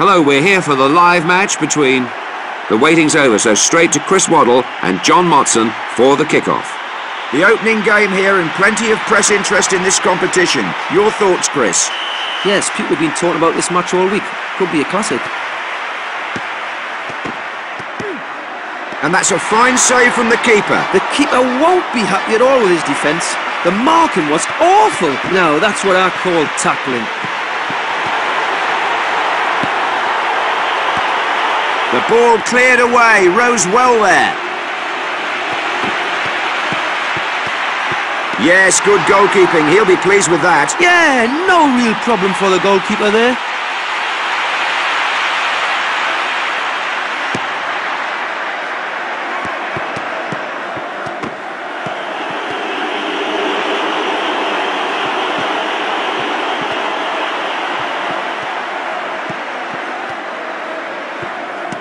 Hello, we're here for the live match between... The waiting's over, so straight to Chris Waddle and John Motson for the kickoff. The opening game here and plenty of press interest in this competition. Your thoughts, Chris? Yes, people have been talking about this match all week. Could be a classic. And that's a fine save from the keeper. The keeper won't be happy at all with his defence. The marking was awful. Now, that's what I call tackling. The ball cleared away, rose well there. Yes, good goalkeeping. He'll be pleased with that. Yeah, no real problem for the goalkeeper there.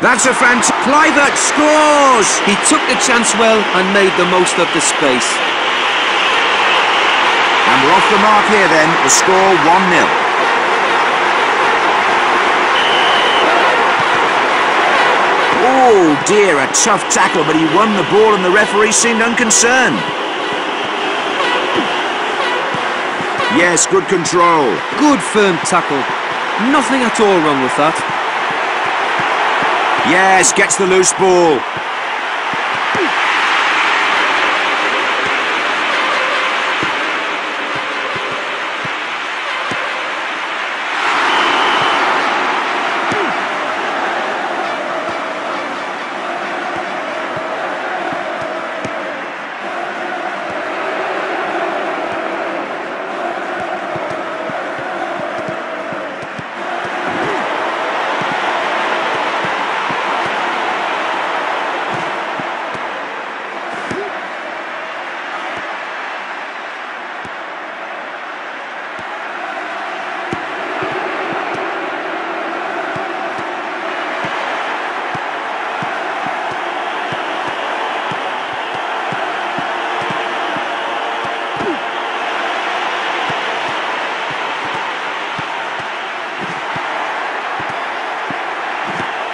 That's a fantastic... Kluivert scores! He took the chance well and made the most of the space. And we're off the mark here then, the score 1-0. Oh dear, a tough tackle, but he won the ball and the referee seemed unconcerned. Yes, good control. Good firm tackle. Nothing at all wrong with that. Yes, gets the loose ball.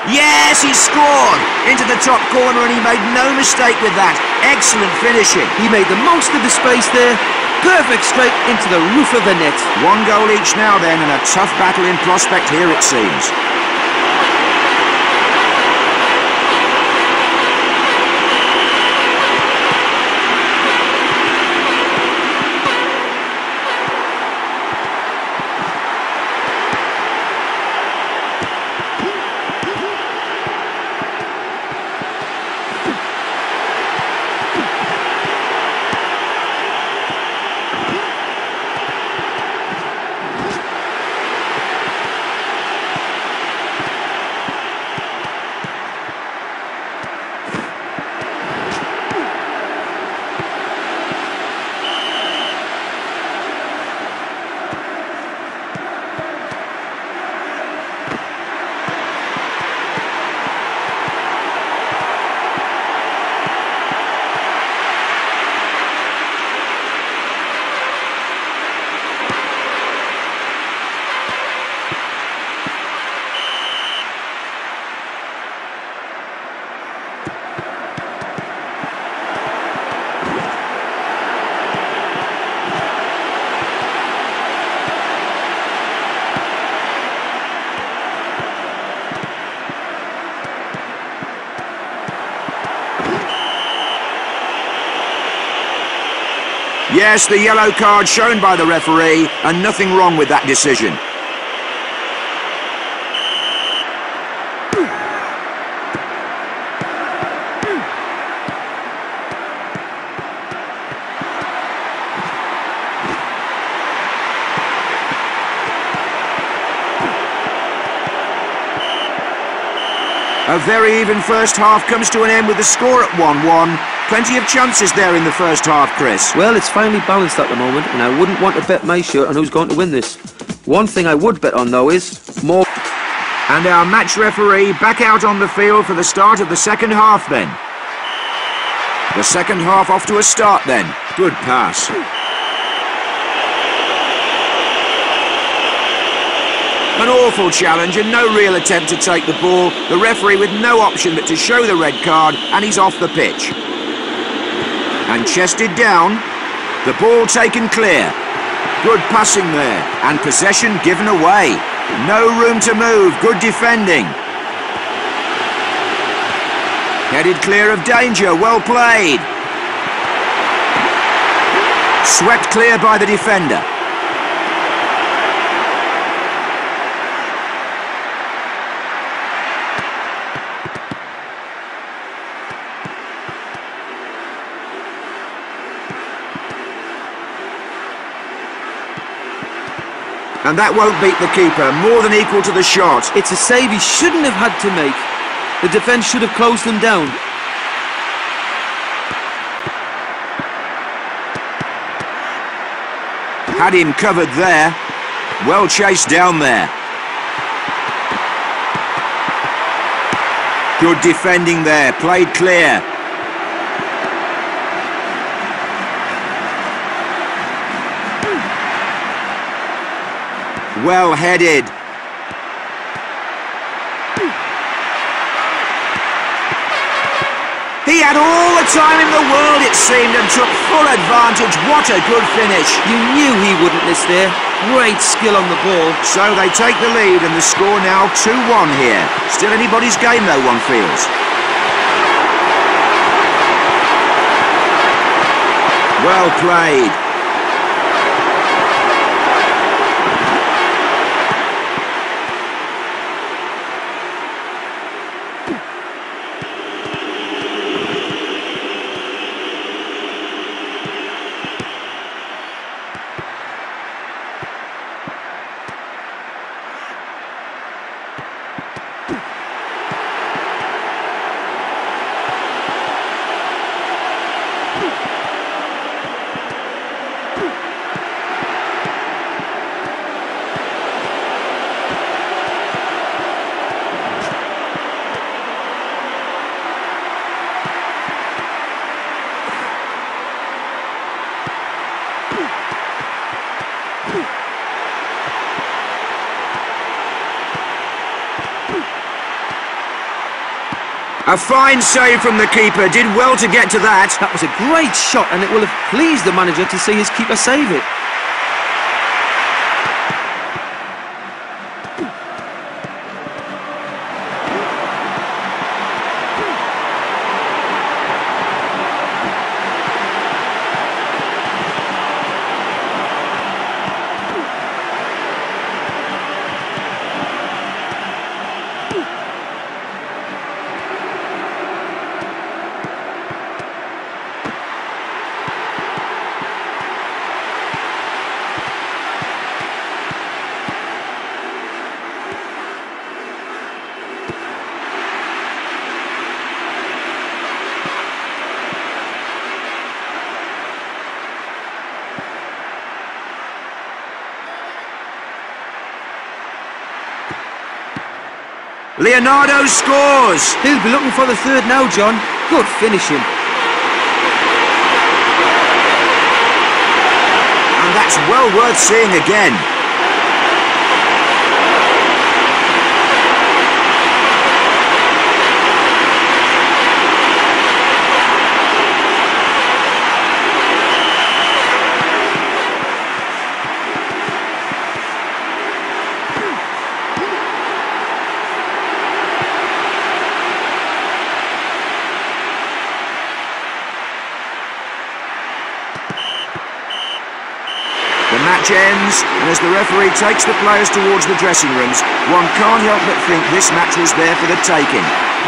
Yes, he scored! Into the top corner and he made no mistake with that. Excellent finishing. He made the most of the space there. Perfect straight into the roof of the net. One goal each now then and a tough battle in prospect here it seems. Yes, the yellow card shown by the referee, and nothing wrong with that decision. Very even first half comes to an end with the score at 1-1. Plenty of chances there in the first half, Chris. Well, it's finally balanced at the moment, and I wouldn't want to bet my shirt on who's going to win this. One thing I would bet on, though, is more... And our match referee back out on the field for the start of the second half then. The second half off to a start then. Good pass. An awful challenge and no real attempt to take the ball. The referee with no option but to show the red card and he's off the pitch. And chested down. The ball taken clear. Good passing there and possession given away. No room to move. Good defending. Headed clear of danger. Well played. Swept clear by the defender. And that won't beat the keeper, more than equal to the shot. It's a save he shouldn't have had to make. The defence should have closed them down. Had him covered there. Well chased down there. Good defending there, played clear. Well headed. He had all the time in the world, it seemed, and took full advantage. What a good finish. You knew he wouldn't miss there. Great skill on the ball. So they take the lead, and the score now 2-1 here. Still anybody's game, though, one feels. Well played. A fine save from the keeper. Did well to get to that. That was a great shot, and it will have pleased the manager to see his keeper save it. Leonardo scores. He'll be looking for the third now, John. Good finishing. And that's well worth seeing again. The match ends, and as the referee takes the players towards the dressing rooms, one can't help but think this match was there for the taking,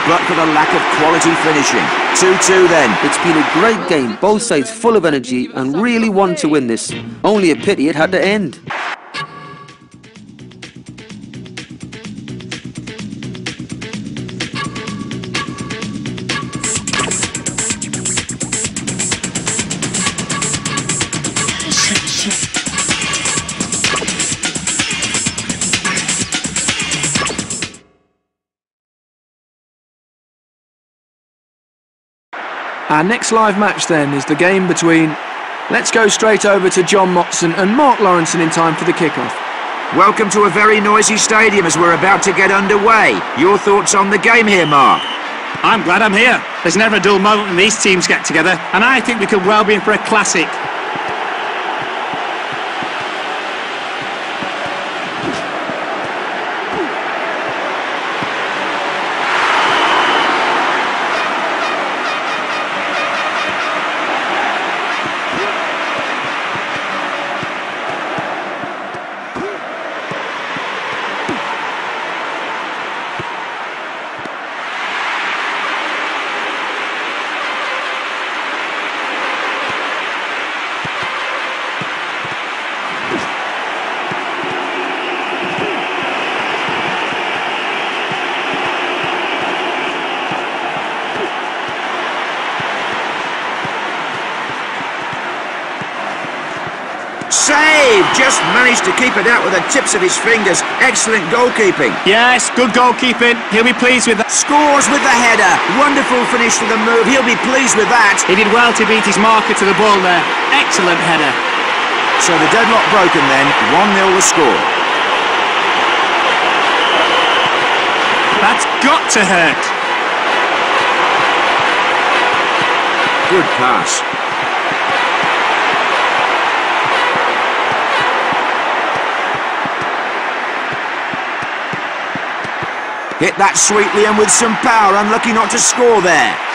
but for the lack of quality finishing. 2-2 then. It's been a great game, both sides full of energy and really want to win this. Only a pity it had to end. Our next live match then is the game between. Let's go straight over to John Motson and Mark Lawrenson in time for the kickoff. Welcome to a very noisy stadium as we're about to get underway. Your thoughts on the game here, Mark? I'm glad I'm here. There's never a dull moment when these teams get together, and I think we could well be in for a classic. Save! Just managed to keep it out with the tips of his fingers. Excellent goalkeeping. Yes, good goalkeeping. He'll be pleased with that. Scores with the header. Wonderful finish to the move. He'll be pleased with that. He did well to beat his marker to the ball there. Excellent header. So the deadlock broken then. 1-0 the score. That's got to hurt. Good pass. Hit that sweetly and with some power. Unlucky not to score there.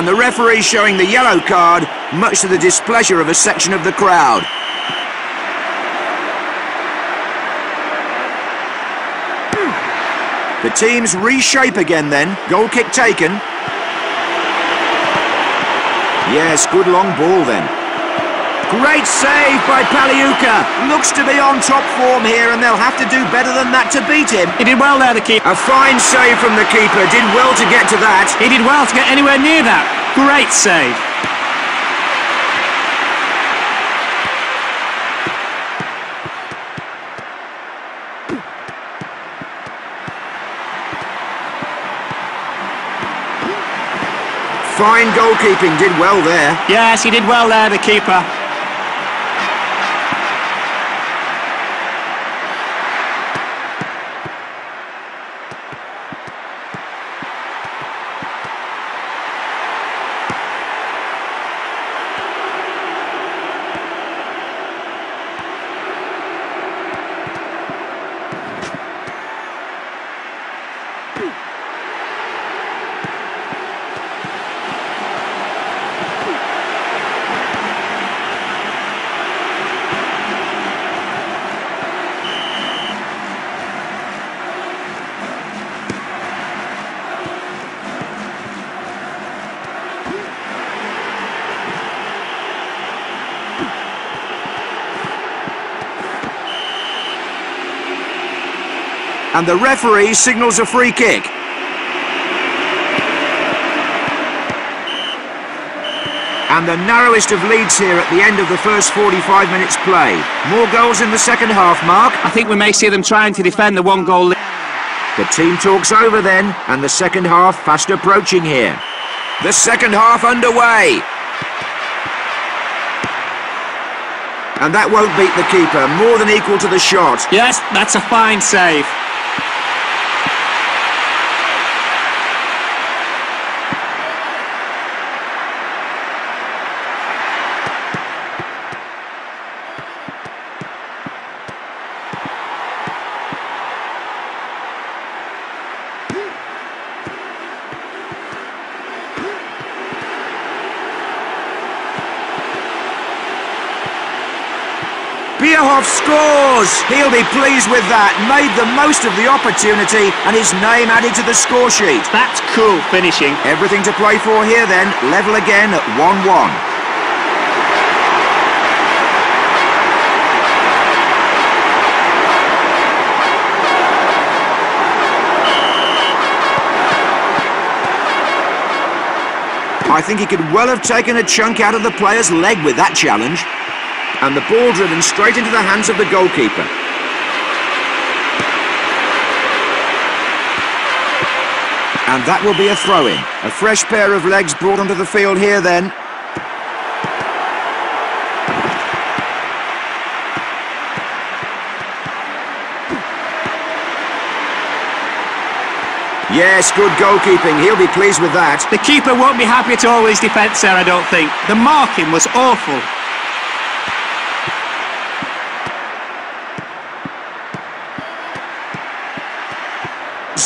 And the referee showing the yellow card, much to the displeasure of a section of the crowd. The teams reshape again then. Goal kick taken. Yes, good long ball then. Great save by Pagliuca. Looks to be on top form here and they'll have to do better than that to beat him. He did well there, the keeper. A fine save from the keeper. Did well to get to that. He did well to get anywhere near that. Great save. Fine goalkeeping. Did well there. Yes, he did well there, the keeper. And the referee signals a free kick. And the narrowest of leads here at the end of the first 45 minutes play. More goals in the second half, Mark. I think we may see them trying to defend the one goal. The team talks over then, and the second half fast approaching here. The second half underway. And that won't beat the keeper, more than equal to the shot. Yes, that's a fine save. Scores! He'll be pleased with that. Made the most of the opportunity and his name added to the score sheet. That's cool finishing. Everything to play for here then. Level again at 1-1. I think he could well have taken a chunk out of the player's leg with that challenge. And the ball driven straight into the hands of the goalkeeper. And that will be a throw-in. A fresh pair of legs brought onto the field here then. Yes, good goalkeeping. He'll be pleased with that. The keeper won't be happy at all with his defence there, I don't think. The marking was awful.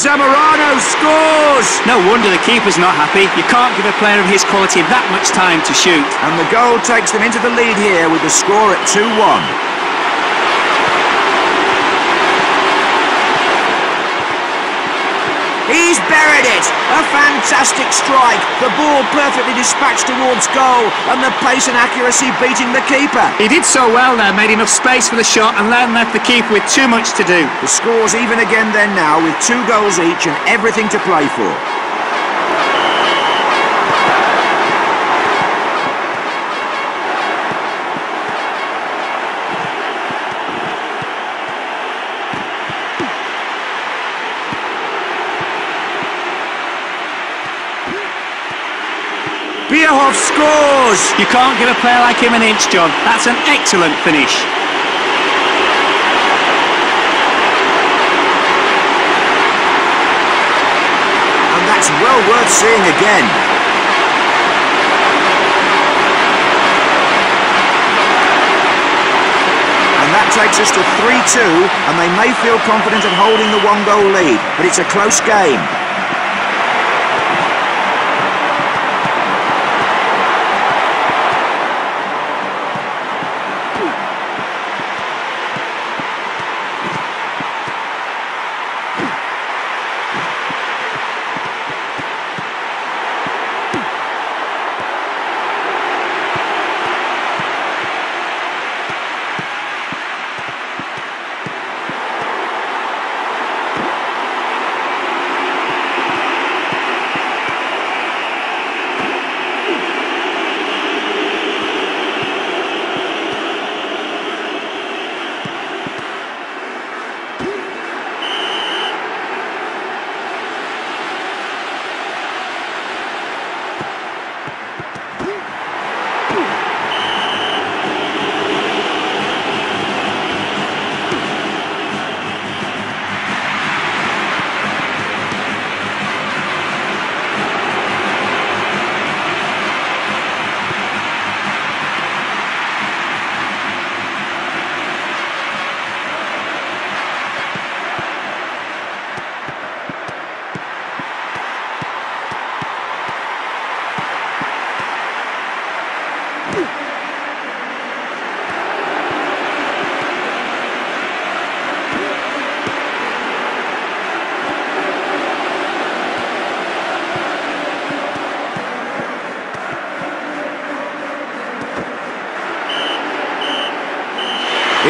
Zamorano scores! No wonder the keeper's not happy. You can't give a player of his quality that much time to shoot. And the goal takes them into the lead here with the score at 2-1. He's buried it! A fantastic strike. The ball perfectly dispatched towards goal and the pace and accuracy beating the keeper. He did so well there, made enough space for the shot and then left the keeper with too much to do. The score's even again then now with two goals each and everything to play for. Bierhoff scores! You can't give a player like him an inch, John. That's an excellent finish. And that's well worth seeing again. And that takes us to 3-2, and they may feel confident of holding the one-goal lead, but it's a close game.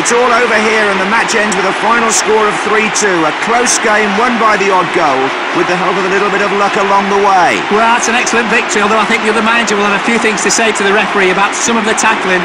It's all over here and the match ends with a final score of 3-2. A close game won by the odd goal with the help of a little bit of luck along the way. Well, that's an excellent victory, although I think the other manager will have a few things to say to the referee about some of the tackling.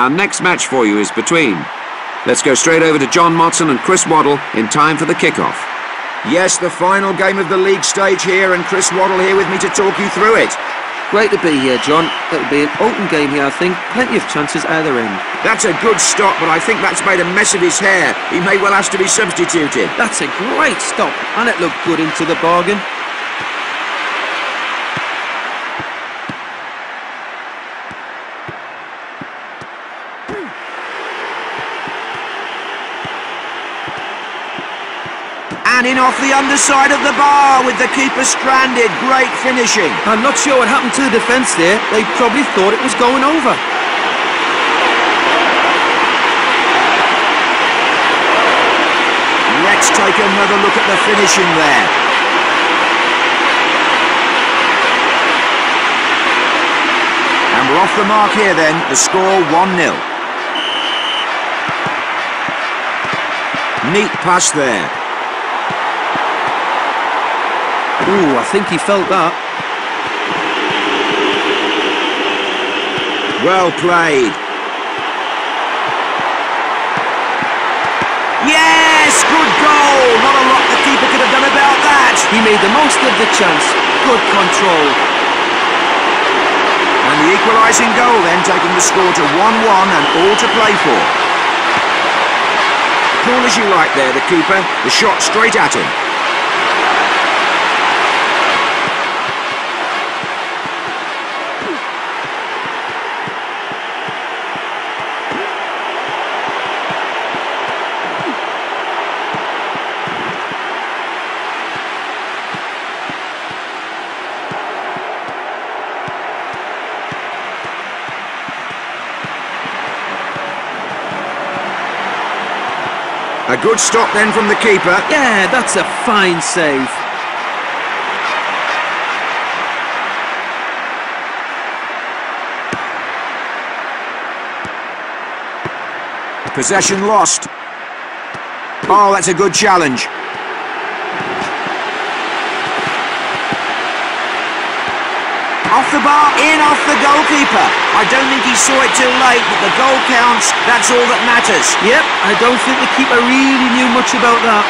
Our next match for you is between. Let's go straight over to John Motson and Chris Waddle in time for the kickoff. Yes, the final game of the league stage here, and Chris Waddle here with me to talk you through it. Great to be here, John. It'll be an open game here, I think. Plenty of chances either end. That's a good stop, but I think that's made a mess of his hair. He may well have to be substituted. That's a great stop, and it looked good into the bargain. And in off the underside of the bar with the keeper stranded. Great finishing. I'm not sure what happened to the defence there. They probably thought it was going over. Let's take another look at the finishing there. And we're off the mark here then. The score 1-0. Neat pass there. Ooh, I think he felt that. Well played. Yes, good goal. Not a lot the keeper could have done about that. He made the most of the chance. Good control. And the equalising goal then taking the score to 1-1 and all to play for. Cool as you like there, the keeper. The shot straight at him. Good stop then from the keeper. Yeah, that's a fine save. Possession lost. Oh, that's a good challenge. Off the bar, in off the goalkeeper. I don't think he saw it too late, but the goal counts. That's all that matters. Yep, I don't think the keeper really knew much about that.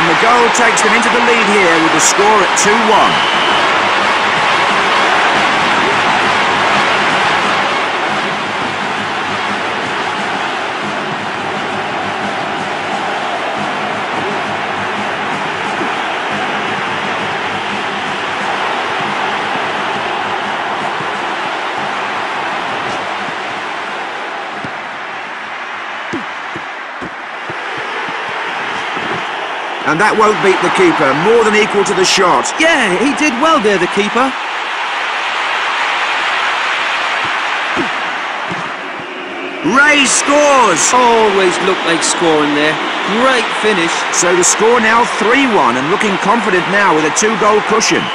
And the goal takes them into the lead here with the score at 2-1. And that won't beat the keeper, more than equal to the shot. Yeah, he did well there, the keeper. Ray scores! Always looked like scoring there. Great finish. So the score now 3-1 and looking confident now with a two-goal cushion.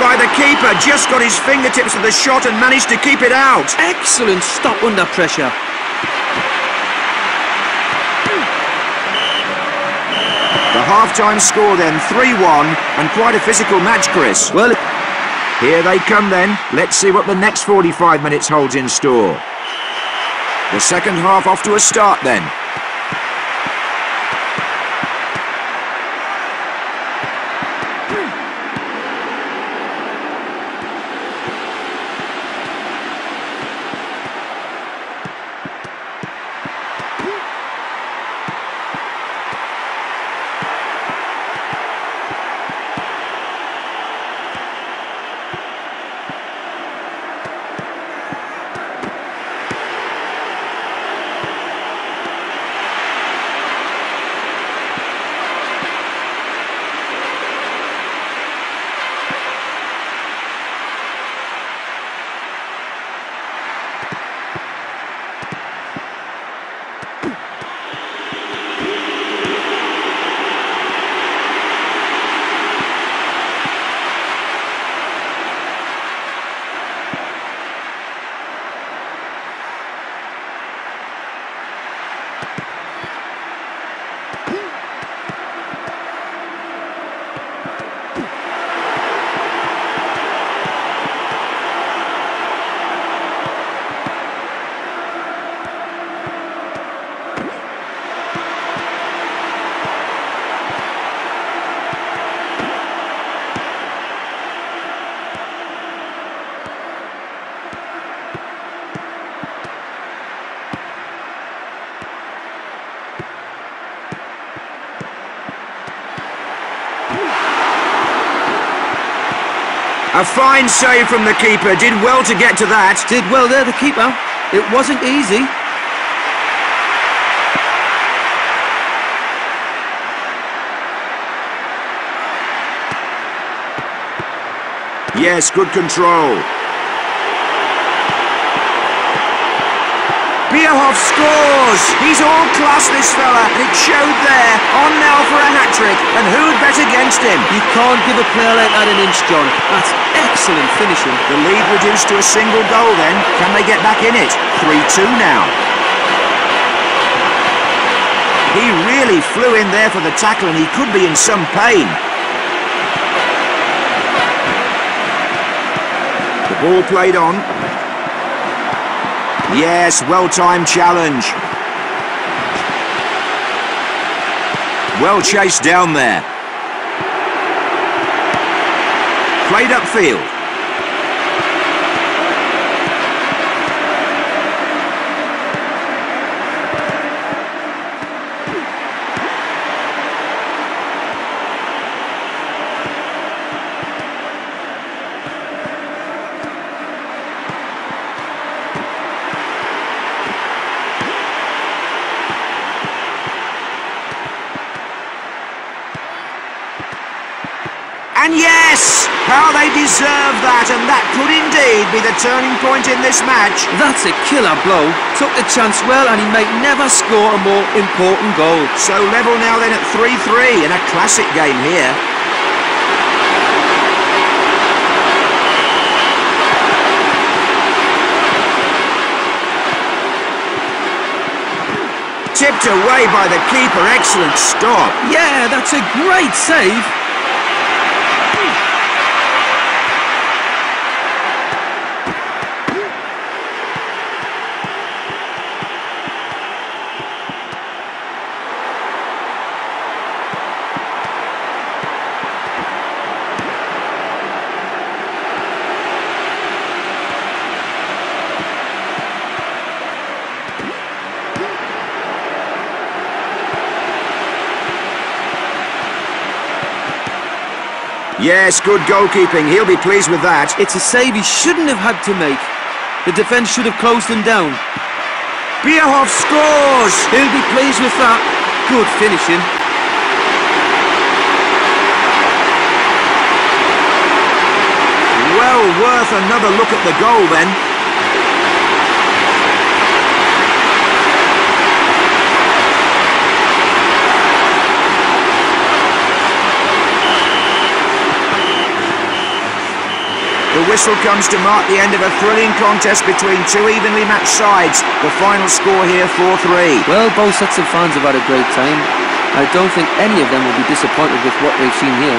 By the keeper, just got his fingertips to the shot and managed to keep it out. Excellent stop under pressure. The half-time score then 3-1 and quite a physical match, Chris. Well, Here they come then. Let's see what the next 45 minutes holds in store. The second half off to a start then. A fine save from the keeper. Did well to get to that. Did well there, the keeper. It wasn't easy. Yes, good control. Bierhoff scores! He's all class, this fella, and it showed there. On now for a hat-trick, and who'd bet against him? You can't give a player like that an inch, John. That's excellent finishing. The lead reduced to a single goal then. Can they get back in it? 3-2 now. He really flew in there for the tackle, and he could be in some pain. The ball played on. Yes, well-timed challenge. Well chased down there. Played upfield. And yes, how they deserve that, and that could indeed be the turning point in this match. That's a killer blow. Took the chance well, and he might never score a more important goal. So level now then at 3-3 in a classic game here. Tipped away by the keeper, excellent stop. Yeah, that's a great save. Yes, good goalkeeping. He'll be pleased with that. It's a save he shouldn't have had to make. The defence should have closed him down. Bierhoff scores! He'll be pleased with that. Good finishing. Well worth another look at the goal then. The whistle comes to mark the end of a thrilling contest between two evenly matched sides. The final score here 4-3. Well, both sets of fans have had a great time. I don't think any of them will be disappointed with what they've seen here.